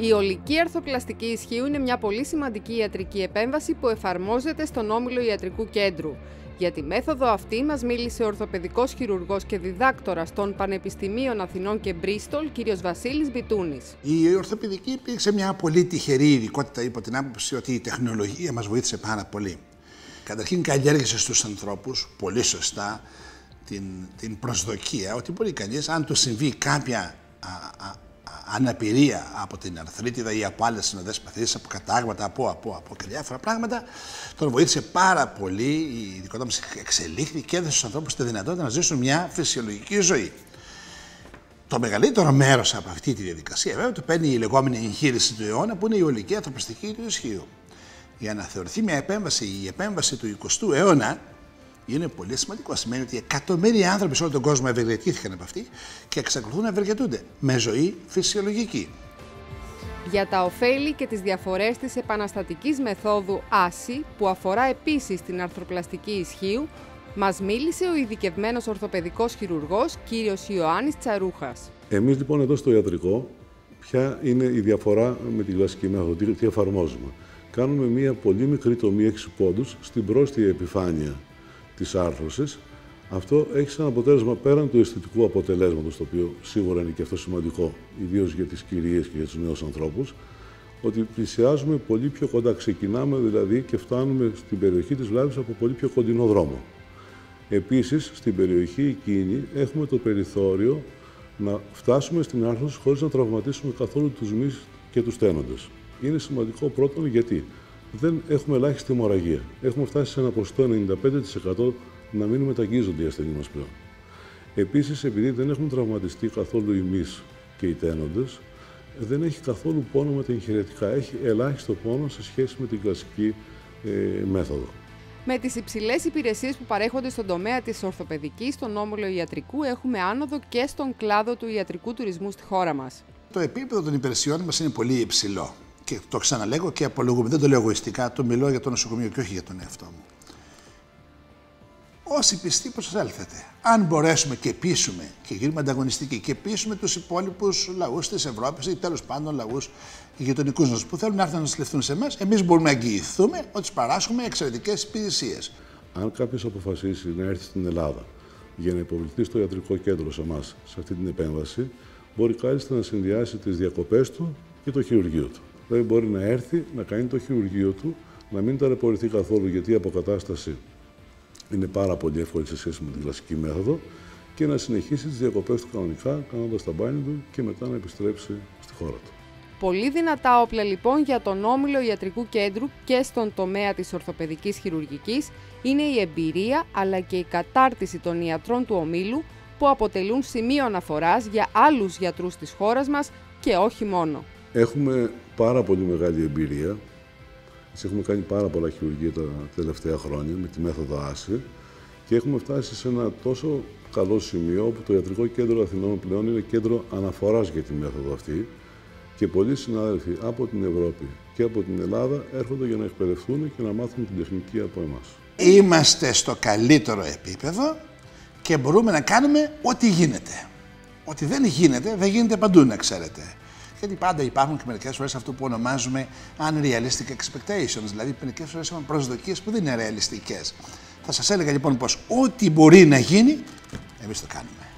Η ολική αρθοπλαστική ισχύου είναι μια πολύ σημαντική ιατρική επέμβαση που εφαρμόζεται στον όμιλο ιατρικού κέντρου. Για τη μέθοδο αυτή μας μίλησε ο ορθοπαιδικός χειρουργός και διδάκτορας των Πανεπιστημίων Αθηνών και Μπρίστολ, κ. Βασίλης Μπιτούνης. Η ορθοπαιδική υπήρξε μια πολύ τυχερή ειδικότητα υπό την άποψη ότι η τεχνολογία μας βοήθησε πάρα πολύ. Καταρχήν καλλιέργησε στους ανθρώπους, πολύ σωστά, την, την προσδοκία ότι μπορεί κανείς, αν του συμβεί κάποια αναπηρία από την αρθρίτιδα ή από άλλες συνοδές παθήσεις, από κατάγματα, από, από, από και διάφορα πράγματα, τον βοήθησε πάρα πολύ. Η ειδικότητα μας εξελίχθηκε και έδωσε στους ανθρώπους τη δυνατότητα να ζήσουν μια φυσιολογική ζωή. Το μεγαλύτερο μέρος από αυτή τη διαδικασία, βέβαια, το παίρνει η λεγόμενη εγχείρηση του αιώνα, που είναι η ολική ανθρωπιστική του ισχύου. Για να θεωρηθεί μια επέμβαση, η επέμβαση του 20ου αιώνα, είναι πολύ σημαντικό. Σημαίνει ότι εκατομμύρια άνθρωποι σε όλο τον κόσμο ευεργετήθηκαν από αυτή και εξακολουθούν να ευεργετούνται με ζωή φυσιολογική. Για τα ωφέλη και τις διαφορές της επαναστατικής μεθόδου ΆΣΥ, που αφορά επίσης την αρθροπλαστική ισχύου, μας μίλησε ο ειδικευμένος ορθοπαιδικός χειρουργός κύριος Ιωάννης Τσαρούχας. Εμείς λοιπόν εδώ στο ιατρικό, ποια είναι η διαφορά με την κλασική μέθοδο, τι εφαρμόζουμε. Κάνουμε μία πολύ μικρή τομή 6 πόντους στην πρόστια επιφάνεια της άρθρωσης, αυτό έχει σαν αποτέλεσμα πέραν του αισθητικού αποτελέσματος, το οποίο σίγουρα είναι και αυτό σημαντικό, ιδίως για τις κυρίες και για τους νέους ανθρώπους, ότι πλησιάζουμε πολύ πιο κοντά. Ξεκινάμε δηλαδή και φτάνουμε στην περιοχή της βλάβης από πολύ πιο κοντινό δρόμο. Επίσης, στην περιοχή εκείνη έχουμε το περιθώριο να φτάσουμε στην άρθρωση χωρίς να τραυματίσουμε καθόλου τους μυς και τους τένοντες. Είναι σημαντικό πρώτον γιατί; Δεν έχουμε ελάχιστη αιμορραγία. Έχουμε φτάσει σε ένα ποσοστό 95% να μην μεταγγίζονται οι ασθενείς μας πλέον. Επίσης, επειδή δεν έχουν τραυματιστεί καθόλου οι μυς και οι τένοντες, δεν έχει καθόλου πόνο με τα εγχειρετικά. Έχει ελάχιστο πόνο σε σχέση με την κλασική ε, μέθοδο. Με τις υψηλές υπηρεσίες που παρέχονται στον τομέα της ορθοπαιδικής, στον όμιλο ιατρικού, έχουμε άνοδο και στον κλάδο του ιατρικού τουρισμού στη χώρα μας. Το επίπεδο των υπηρεσιών μας είναι πολύ υψηλό και το ξαναλέγω και απολογούμε, δεν το λέω εγωιστικά, το μιλώ για το νοσοκομείο και όχι για τον εαυτό μου. Όσοι πιστοί προσέλθετε, αν μπορέσουμε και πείσουμε και γίνουμε ανταγωνιστικοί και πείσουμε τους υπόλοιπους λαούς της Ευρώπης ή τέλος πάντων λαούς γειτονικούς μας που θέλουν να έρθουν να συλληφθούν σε εμάς, εμείς μπορούμε να εγγυηθούμε ότι τους παράσχουμε εξαιρετικές υπηρεσίες. Αν κάποιος αποφασίσει να έρθει στην Ελλάδα για να υποβληθεί στο ιατρικό κέντρο σε εμάς, σε αυτή την επέμβαση, μπορεί κάλλιστα να συνδυάσει τις διακοπές του και το χειρουργείο του. Δηλαδή μπορεί να έρθει, να κάνει το χειρουργείο του, να μην ταλαιπωρηθεί καθόλου γιατί η αποκατάσταση είναι πάρα πολύ εύκολη σε σχέση με την κλασική μέθοδο και να συνεχίσει τις διακοπές του κανονικά, κάνοντας τα μπάνια του και μετά να επιστρέψει στη χώρα του. Πολύ δυνατά όπλα λοιπόν για τον όμιλο ιατρικού κέντρου και στον τομέα της ορθοπαιδικής χειρουργικής είναι η εμπειρία αλλά και η κατάρτιση των ιατρών του ομίλου που αποτελούν σημείο αναφοράς για άλλους γιατρούς της χώρας μας και όχι μόνο. Έχουμε πάρα πολύ μεγάλη εμπειρία. Έχουμε κάνει πάρα πολλά χειρουργία τα τελευταία χρόνια με τη μέθοδο ΆΣΥ και έχουμε φτάσει σε ένα τόσο καλό σημείο όπου το Ιατρικό Κέντρο Αθηνών πλέον είναι κέντρο αναφοράς για τη μέθοδο αυτή και πολλοί συνάδελφοι από την Ευρώπη και από την Ελλάδα έρχονται για να εκπαιδευτούν και να μάθουν την τεχνική από εμάς. Είμαστε στο καλύτερο επίπεδο και μπορούμε να κάνουμε ό,τι γίνεται. Ό,τι δεν γίνεται, δεν γίνεται παντού, να ξέρετε. Γιατί πάντα υπάρχουν και μερικές φορές αυτό που ονομάζουμε unrealistic expectations, δηλαδή μερικές φορές έχουμε προσδοκίες που δεν είναι ρεαλιστικές. Θα σας έλεγα λοιπόν πως ό,τι μπορεί να γίνει, εμείς το κάνουμε.